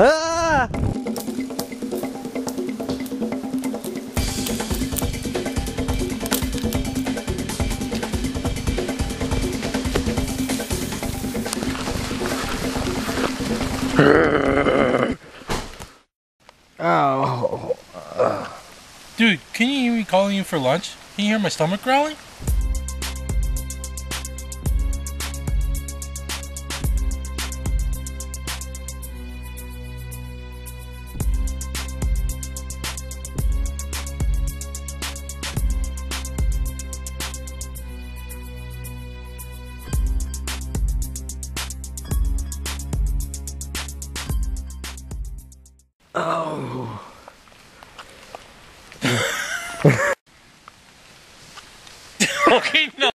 Ah! Oh. Dude, can you hear me calling you for lunch? Can you hear my stomach growling? Oh. okay, no.